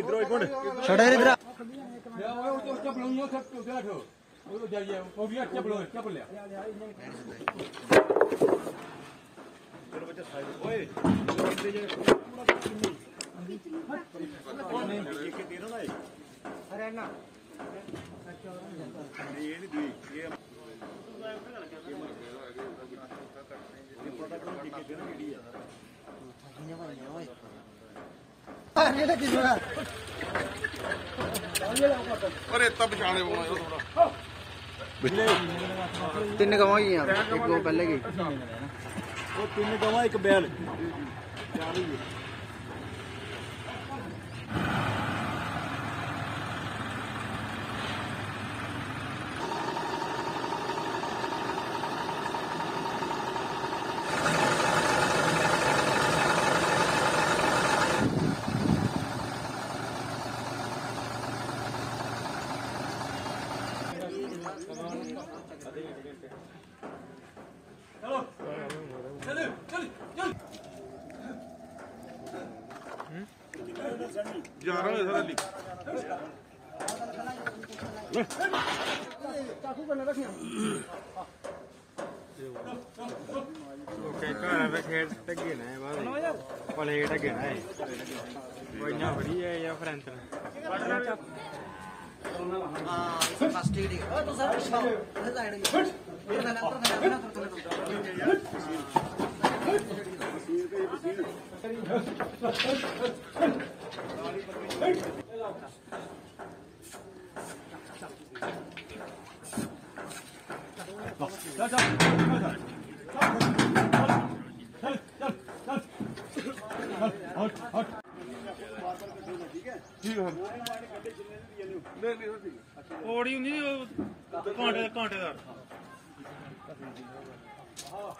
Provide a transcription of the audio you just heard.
इधर एक minute shutter इधर वो तो चपल लो सब तो बैठो वो जाइए वो भी चपल चपल ले चलो बच्चा साइड ओए इधर जाए एक दे दो ना अरे ना ये नहीं दी ये ये पता करो टिकट देना किडी है ਤਿੰਨ ਗਵਾਂ ਹੀ ਆ ਇੱਕ ਉਹ ਪਹਿਲੇ ਗਈ ਉਹ ਤਿੰਨ ਗਵਾਂ ਇੱਕ ਬੈਲ ਚਾਰ ਹੀ ਚਲੋ ਚਲੋ ਚਲੋ ਚਲ ਯਾਰਾਂ ਇਹ ਸਾਰਾ ਲਿਖ ਚਾਕੂ ਬਣਾ ਰੱਖਿਆ ਓਕੇ ਘਰ ਆਵੇ ਖੇਡ ਟੱਗੇ ਨਾ ਬਾਬੇ ਪਲੇਟ ਟੱਗੇ ਨਾ ਕੋਈ ਨਾ ਬੜੀ ਹੈ ਜਾਂ ਫਰੈਂਚ ਨਾ ಫಸ್ಟ್ ಇಡಿಗೆ Halt, halt, halt. halt, halt, halt ਠੀਕ ਹੈ ਨਹੀਂ ਨਹੀਂ ਠੀਕ ਕੋੜੀ ਹੁੰਦੀ ਨੀ ਉਹ ਕਾਂਟੇ ਕਾਂਟੇਦਾਰ ਆਹ